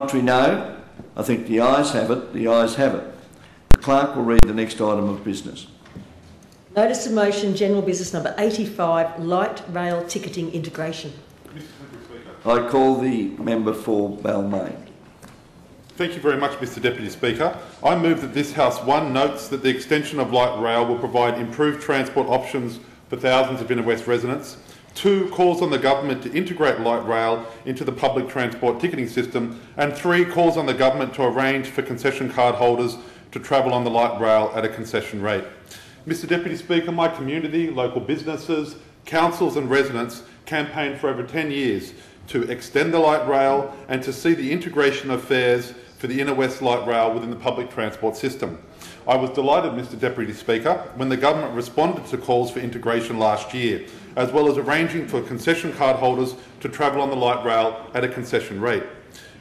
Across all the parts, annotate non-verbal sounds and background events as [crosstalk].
Contrary, no. I think the ayes have it. The ayes have it. The clerk will read the next item of business. Notice of motion, general business number 85, light rail ticketing integration. I call the member for Balmain. Thank you very much, Mr Deputy Speaker. I move that this House, one, notes that the extension of light rail will provide improved transport options for thousands of Inner West residents. Two, calls on the government to integrate light rail into the public transport ticketing system. And three, calls on the government to arrange for concession card holders to travel on the light rail at a concession rate. Mr Deputy Speaker, my community, local businesses, councils and residents campaigned for over 10 years to extend the light rail and to see the integration of fares for the Inner West Light Rail within the public transport system. I was delighted, Mr Deputy Speaker, when the government responded to calls for integration last year, as well as arranging for concession card holders to travel on the light rail at a concession rate.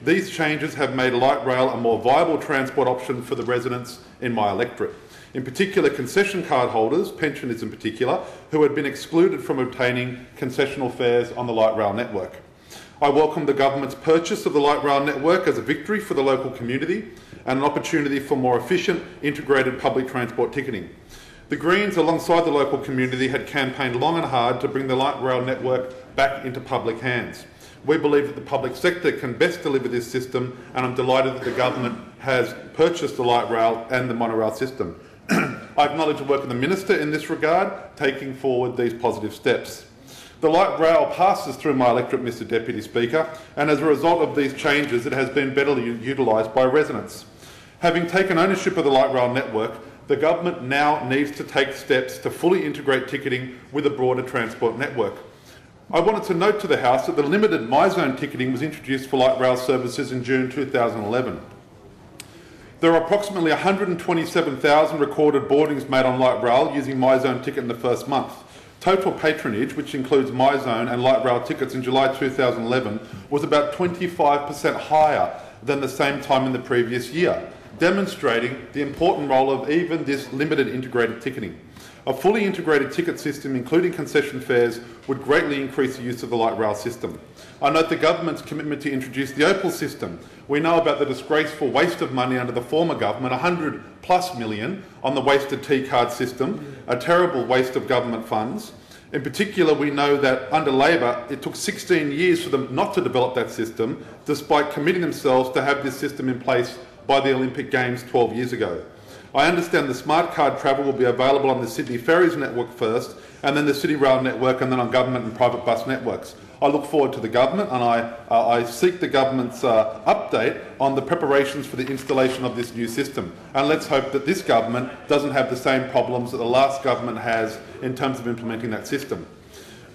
These changes have made light rail a more viable transport option for the residents in my electorate. In particular, concession card holders, pensioners in particular, who had been excluded from obtaining concessional fares on the light rail network. I welcome the government's purchase of the light rail network as a victory for the local community and an opportunity for more efficient, integrated public transport ticketing. The Greens, alongside the local community, had campaigned long and hard to bring the light rail network back into public hands. We believe that the public sector can best deliver this system, and I'm delighted that the government has purchased the light rail and the monorail system. [clears throat] I acknowledge the work of the Minister in this regard, taking forward these positive steps. The light rail passes through my electorate, Mr Deputy Speaker, and as a result of these changes, it has been better utilised by residents. Having taken ownership of the light rail network, the government now needs to take steps to fully integrate ticketing with a broader transport network. I wanted to note to the House that the limited MyZone ticketing was introduced for light rail services in June 2011. There are approximately 127,000 recorded boardings made on light rail using MyZone ticket in the first month. Total patronage, which includes MyZone and light rail tickets in July 2011, was about 25% higher than the same time in the previous year, demonstrating the important role of even this limited integrated ticketing. A fully integrated ticket system, including concession fares, would greatly increase the use of the light rail system. I note the government's commitment to introduce the Opal system. We know about the disgraceful waste of money under the former government, 100 plus million on the wasted T card system, a terrible waste of government funds. In particular, we know that under Labor, it took 16 years for them not to develop that system, despite committing themselves to have this system in place by the Olympic Games 12 years ago. I understand the smart card travel will be available on the Sydney Ferries network first, and then the City Rail network, and then on government and private bus networks. I look forward to the government, and I, uh, I seek the government's uh, update on the preparations for the installation of this new system. And let's hope that this government doesn't have the same problems that the last government has in terms of implementing that system.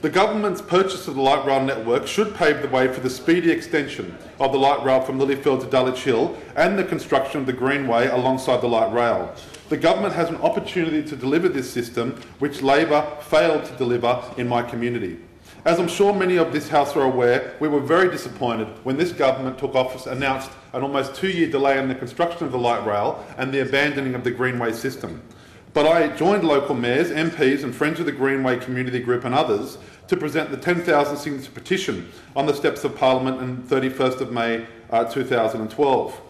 The government's purchase of the light rail network should pave the way for the speedy extension of the light rail from Lilyfield to Dulwich Hill and the construction of the Greenway alongside the light rail. The government has an opportunity to deliver this system, which Labor failed to deliver in my community. As I'm sure many of this House are aware, we were very disappointed when this government took office, announced an almost two-year delay in the construction of the light rail and the abandoning of the Greenway system. But I joined local mayors, MPs and Friends of the Greenway Community Group and others to present the 10,000 signature petition on the steps of Parliament on 31st of May uh, 2012.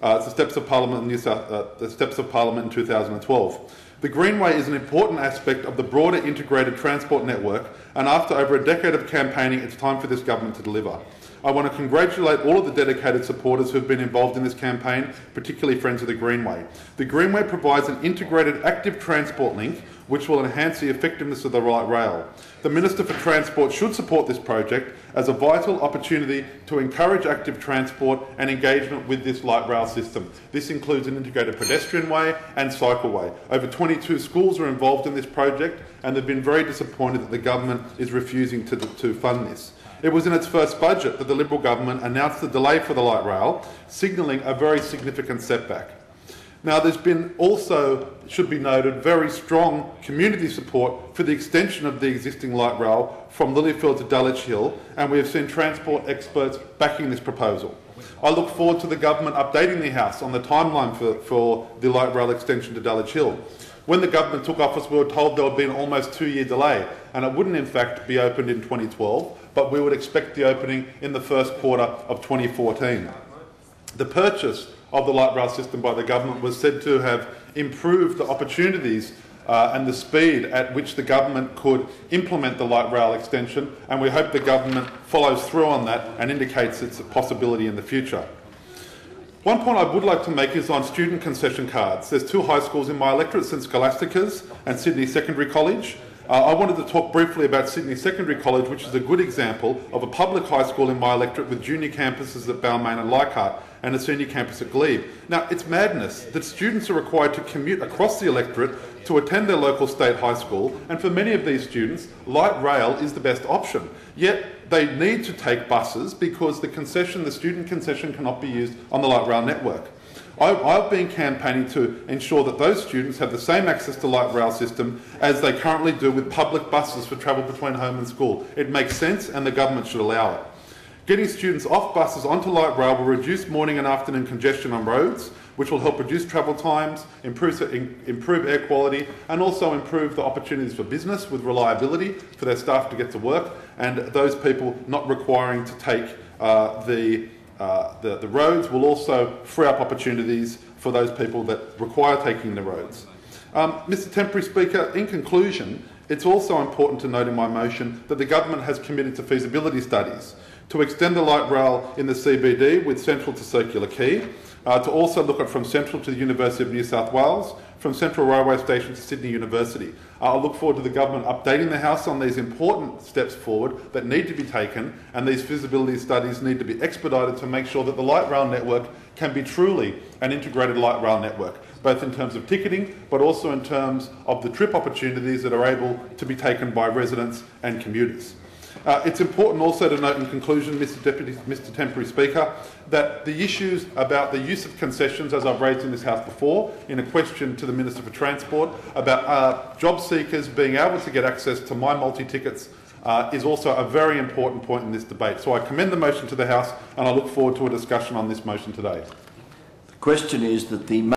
Uh, it's the steps of Parliament in New South, uh, the steps of Parliament in 2012. The Greenway is an important aspect of the broader integrated transport network, and after over a decade of campaigning, it's time for this government to deliver. I want to congratulate all of the dedicated supporters who have been involved in this campaign, particularly Friends of the Greenway. The Greenway provides an integrated active transport link which will enhance the effectiveness of the light rail. The Minister for Transport should support this project as a vital opportunity to encourage active transport and engagement with this light rail system. This includes an integrated pedestrian way and cycleway. Over 22 schools are involved in this project and they've been very disappointed that the government is refusing to, to fund this. It was in its first budget that the Liberal government announced the delay for the light rail, signalling a very significant setback. Now, there's been also, should be noted, very strong community support for the extension of the existing light rail from Lilyfield to Dulwich Hill, and we have seen transport experts backing this proposal. I look forward to the government updating the House on the timeline for, for the light rail extension to Dulwich Hill. When the government took office, we were told there would be an almost two-year delay, and it wouldn't in fact be opened in 2012, but we would expect the opening in the first quarter of 2014. The purchase of the light rail system by the government was said to have improved the opportunities uh, and the speed at which the government could implement the light rail extension, and we hope the government follows through on that and indicates its possibility in the future. One point I would like to make is on student concession cards. There's two high schools in my electorate, St Scholastica's and Sydney Secondary College. Uh, I wanted to talk briefly about Sydney Secondary College, which is a good example of a public high school in my electorate with junior campuses at Balmain and Leichhardt and a senior campus at Glebe. Now, it's madness that students are required to commute across the electorate to attend their local state high school, and for many of these students, light rail is the best option. Yet, they need to take buses because the concession, the student concession, cannot be used on the light rail network. I've been campaigning to ensure that those students have the same access to light rail system as they currently do with public buses for travel between home and school. It makes sense and the government should allow it. Getting students off buses onto light rail will reduce morning and afternoon congestion on roads, which will help reduce travel times, improve, improve air quality, and also improve the opportunities for business with reliability for their staff to get to work, and those people not requiring to take uh, the uh, the, the roads will also free up opportunities for those people that require taking the roads. Um, Mr Temporary Speaker, in conclusion, it's also important to note in my motion that the government has committed to feasibility studies to extend the light rail in the CBD with central to Circular Quay, uh, to also look at from central to the University of New South Wales, from Central Railway Station to Sydney University. Uh, I look forward to the government updating the House on these important steps forward that need to be taken, and these feasibility studies need to be expedited to make sure that the light rail network can be truly an integrated light rail network, both in terms of ticketing but also in terms of the trip opportunities that are able to be taken by residents and commuters. Uh, it's important also to note in conclusion, Mr Deputy, Mr Temporary Speaker, that the issues about the use of concessions, as I've raised in this House before, in a question to the Minister for Transport, about uh, job seekers being able to get access to My Multi tickets uh, is also a very important point in this debate. So I commend the motion to the House and I look forward to a discussion on this motion today. The question is that the